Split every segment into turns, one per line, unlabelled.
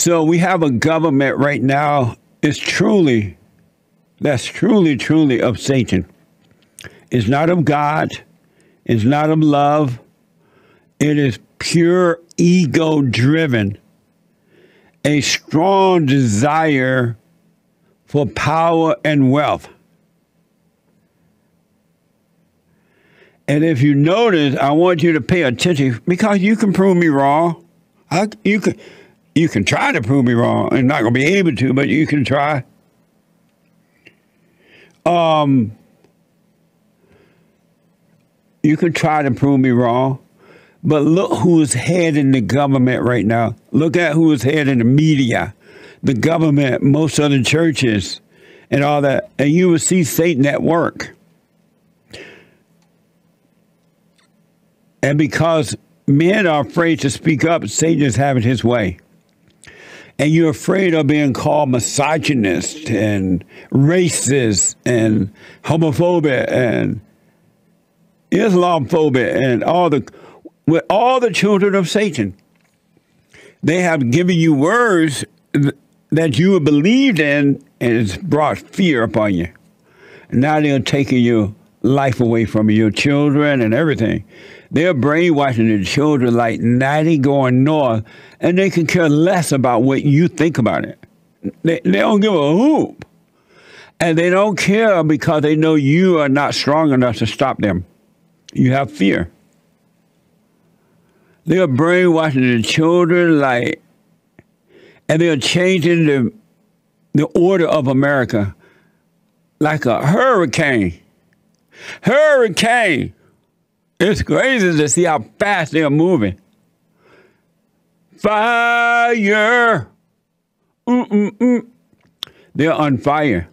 So we have a government right now is truly, that's truly, truly of Satan. It's not of God. It's not of love. It is pure ego driven, a strong desire for power and wealth. And if you notice, I want you to pay attention because you can prove me wrong. I, you can you can try to prove me wrong. I'm not going to be able to, but you can try. Um, you can try to prove me wrong, but look who's heading the government right now. Look at who's heading the media, the government, most of the churches, and all that. And you will see Satan at work. And because men are afraid to speak up, Satan is having his way. And you're afraid of being called misogynist and racist and homophobic and Islamophobia and all the with all the children of Satan. They have given you words that you have believed in and it's brought fear upon you. Now they're taking your life away from you, your children and everything. They're brainwashing the children like 90 going north, and they can care less about what you think about it. They, they don't give a hoop. And they don't care because they know you are not strong enough to stop them. You have fear. They're brainwashing the children like, and they're changing the, the order of America like a hurricane. Hurricane. It's crazy to see how fast they're moving. Fire. Mm-mm-mm. They're on fire.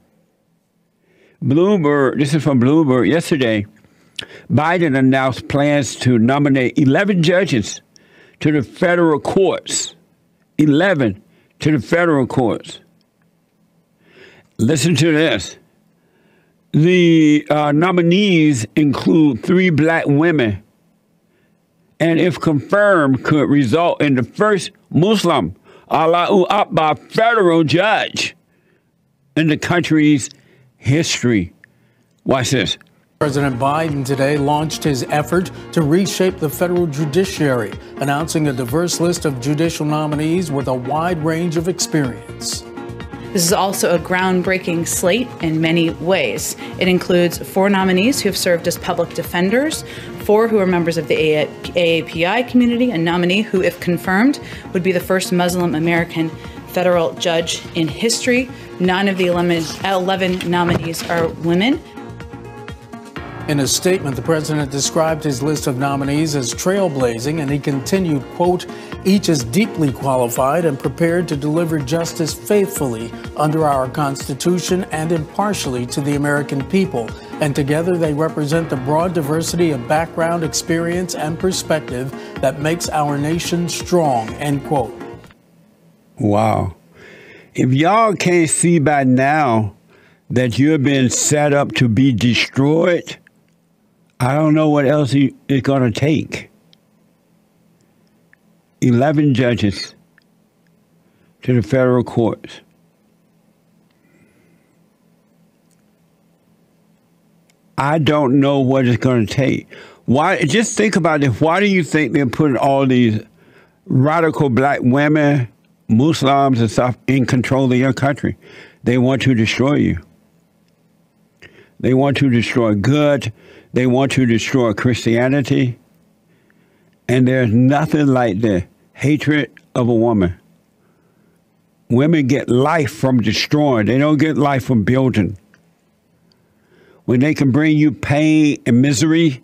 Bloomberg, this is from Bloomberg yesterday. Biden announced plans to nominate 11 judges to the federal courts. 11 to the federal courts. Listen to this. The uh, nominees include three black women, and if confirmed, could result in the first Muslim Allahu Akbar federal judge in the country's history. Watch this.
President Biden today launched his effort to reshape the federal judiciary, announcing a diverse list of judicial nominees with a wide range of experience.
This is also a groundbreaking slate in many ways. It includes four nominees who have served as public defenders, four who are members of the AAPI community, a nominee who, if confirmed, would be the first Muslim American federal judge in history. None of the 11 nominees are women.
In a statement, the president described his list of nominees as trailblazing, and he continued, quote, each is deeply qualified and prepared to deliver justice faithfully under our Constitution and impartially to the American people. And together they represent the broad diversity of background, experience, and perspective that makes our nation strong, end quote.
Wow. If y'all can't see by now that you're being set up to be destroyed, I don't know what else it's going to take. 11 judges to the federal courts. I don't know what it's going to take. Why? Just think about it. Why do you think they're putting all these radical black women, Muslims, and stuff in control of your country? They want to destroy you. They want to destroy good. They want to destroy Christianity. And there's nothing like the hatred of a woman. Women get life from destroying, they don't get life from building. When they can bring you pain and misery,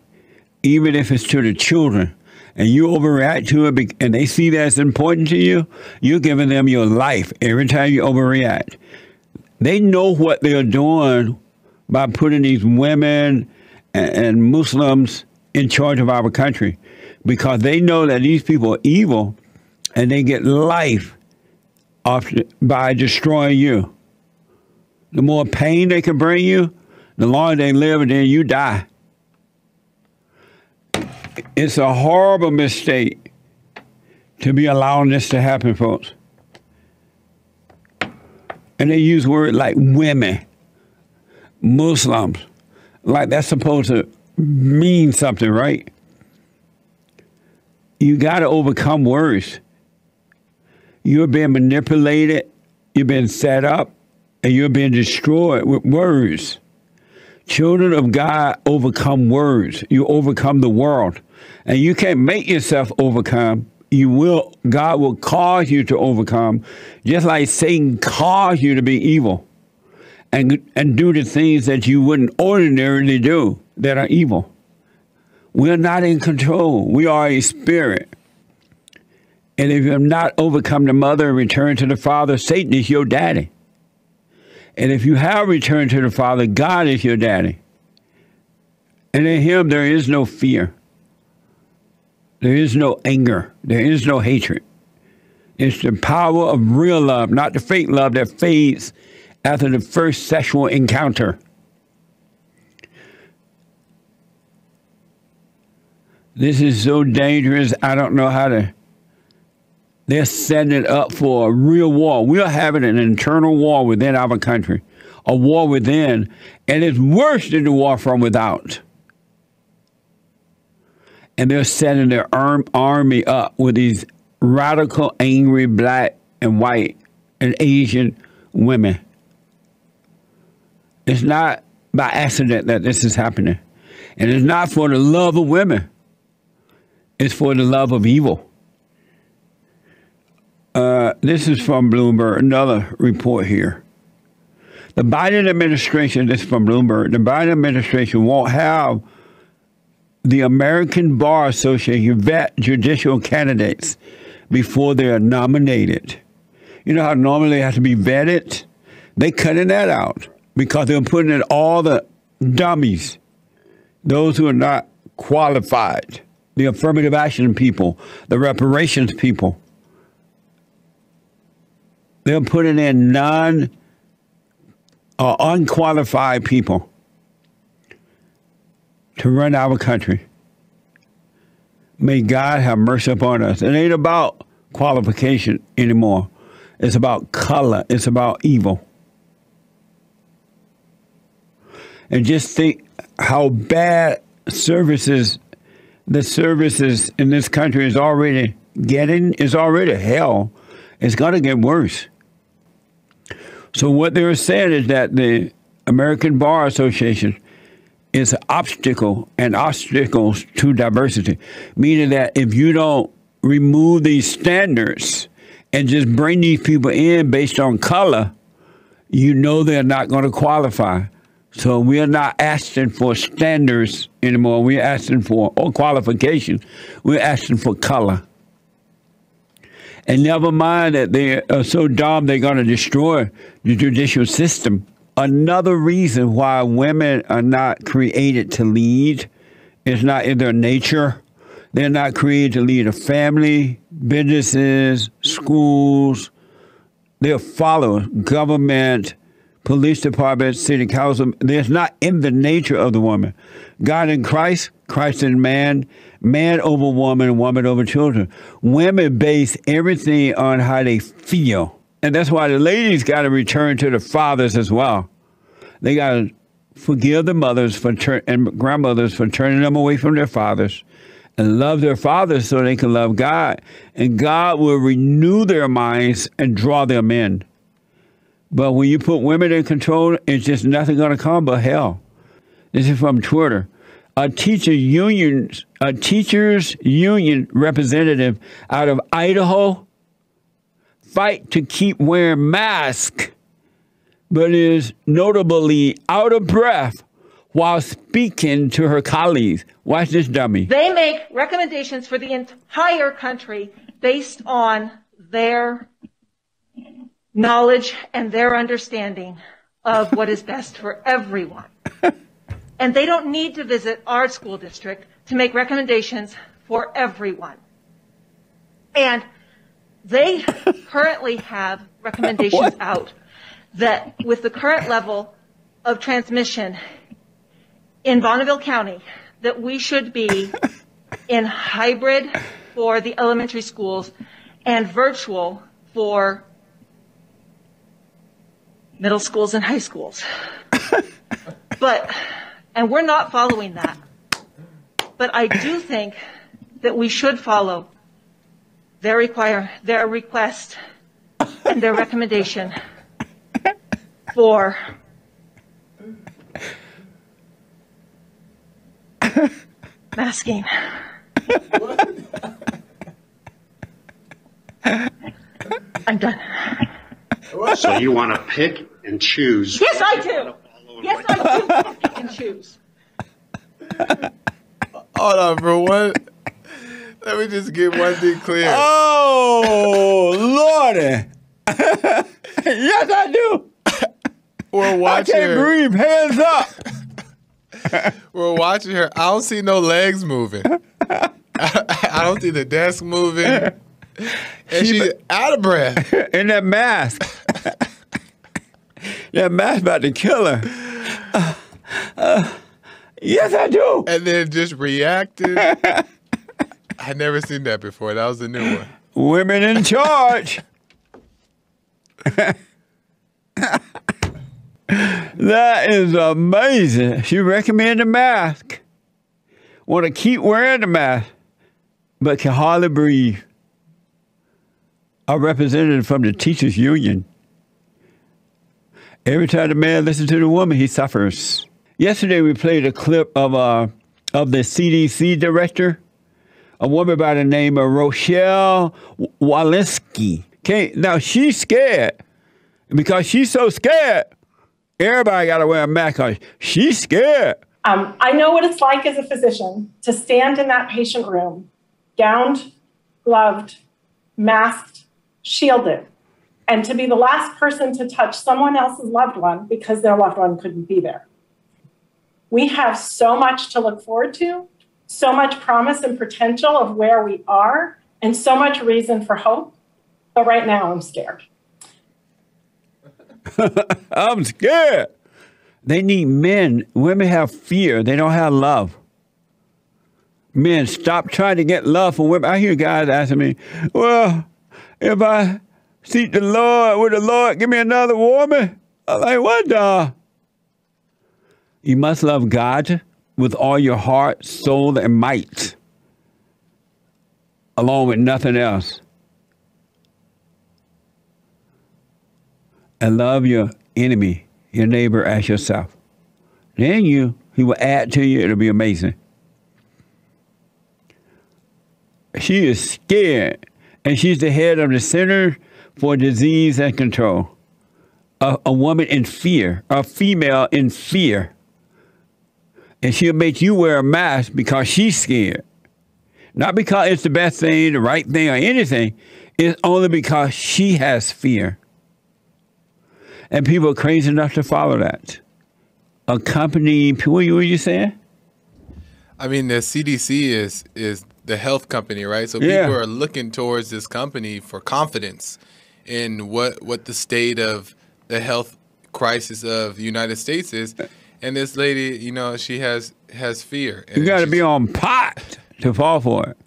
even if it's to the children, and you overreact to it and they see that's important to you, you're giving them your life every time you overreact. They know what they're doing by putting these women and Muslims in charge of our country because they know that these people are evil and they get life off by destroying you. The more pain they can bring you, the longer they live, and then you die. It's a horrible mistake to be allowing this to happen, folks. and they use words like women, Muslims, like that's supposed to mean something, right? You got to overcome words. You're being manipulated, you're being set up, and you're being destroyed with words. Children of God overcome words. You overcome the world. And you can't make yourself overcome. You will, God will cause you to overcome, just like Satan caused you to be evil and, and do the things that you wouldn't ordinarily do that are evil. We're not in control. We are a spirit. And if you have not overcome the mother and returned to the father, Satan is your daddy. And if you have returned to the father, God is your daddy. And in him there is no fear. There is no anger. There is no hatred. It's the power of real love, not the fake love that fades after the first sexual encounter. This is so dangerous. I don't know how to. They're setting it up for a real war. We're having an internal war within our country, a war within, and it's worse than the war from without. And they're setting their arm, army up with these radical, angry black and white and Asian women. It's not by accident that this is happening. And it's not for the love of women. It's for the love of evil. Uh, this is from Bloomberg, another report here. The Biden administration, this is from Bloomberg, the Biden administration won't have the American Bar Association vet judicial candidates before they are nominated. You know how normally they have to be vetted? They're cutting that out because they're putting in all the dummies, those who are not qualified the affirmative action people, the reparations people. They're putting in non uh, unqualified people to run our country. May God have mercy upon us. It ain't about qualification anymore. It's about color. It's about evil. And just think how bad services the services in this country is already getting is already hell. It's going to get worse. So what they're saying is that the American Bar Association is an obstacle and obstacles to diversity, meaning that if you don't remove these standards and just bring these people in based on color, you know they're not going to qualify. So we are not asking for standards anymore. We're asking for or qualification. We're asking for color. And never mind that they are so dumb they're going to destroy the judicial system. Another reason why women are not created to lead is not in their nature. They're not created to lead a family, businesses, schools. They're followers, government, police department, city council. There's not in the nature of the woman. God in Christ, Christ in man, man over woman, woman over children. Women base everything on how they feel. And that's why the ladies got to return to the fathers as well. They got to forgive the mothers for tur- and grandmothers for turning them away from their fathers and love their fathers so they can love God. And God will renew their minds and draw them in. But when you put women in control, it's just nothing going to come but hell. This is from Twitter. A teacher union, a teachers union representative out of Idaho fight to keep wearing masks, but is notably out of breath while speaking to her colleagues. Watch this dummy.
They make recommendations for the entire country based on their knowledge and their understanding of what is best for everyone. and they don't need to visit our school district to make recommendations for everyone. And they currently have recommendations out that with the current level of transmission in Bonneville County, that we should be in hybrid for the elementary schools and virtual for middle schools and high schools. but, and we're not following that. But I do think that we should follow their require, their request and their recommendation for masking. I'm done.
So you want to pick and choose?
Yes, I do. Yes, I do and choose.
Hold on, bro. What? Let me just get one thing clear.
Oh, Lordy. yes, I do.
We're
I
watching
can't
her.
breathe. Hands up.
We're watching her. I don't see no legs moving. I don't see the desk moving. And
She-
she's out of breath.
In that mask. That mask about to kill her. Uh, uh, yes, I do.
And then just reacted. I never seen that before. That was a new one.
Women in charge. that is amazing. She recommended a mask. Want to keep wearing the mask, but can hardly breathe. A representative from the teachers union. Every time the man listens to the woman, he suffers. Yesterday, we played a clip of uh, of the CDC director a woman by the name of Rochelle Walensky. Okay, now she's scared because she's so scared. Everybody got to wear a mask. She's scared.
Um, I know what it's like as a physician to stand in that patient room, gowned, gloved, masked, shielded, and to be the last person to touch someone else's loved one because their loved one couldn't be there. We have so much to look forward to, so much promise and potential of where we are, and so much reason for hope. But right now, I'm scared.
I'm scared. They need men. Women have fear. They don't have love. Men, stop trying to get love from women. I hear guys asking me, well, if I seek the Lord, would the Lord give me another woman? I'm like, what the? You must love God with all your heart, soul, and might, along with nothing else. And love your enemy, your neighbor, as yourself. Then you, he will add to you. It'll be amazing. She is scared, and she's the head of the Center for Disease and Control. A, a woman in fear, a female in fear. And she'll make you wear a mask because she's scared. Not because it's the best thing, the right thing, or anything. It's only because she has fear. And people are crazy enough to follow that. A company, what were you, what were you saying?
I mean, the CDC is is the health company, right? So
Yeah.
people are looking towards this company for confidence in what what the state of the health crisis of the United States is. And this lady, you know, she has has fear.
You got to be on pot to fall for it.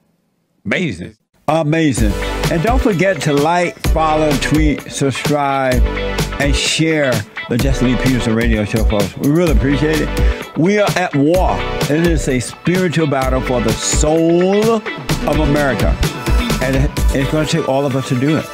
Amazing. Amazing. And don't forget to like, follow, tweet, subscribe, and share the Jesse Lee Peterson radio show, folks. We really appreciate it. We are at war. It is a spiritual battle for the soul of America. And it's going to take all of us to do it.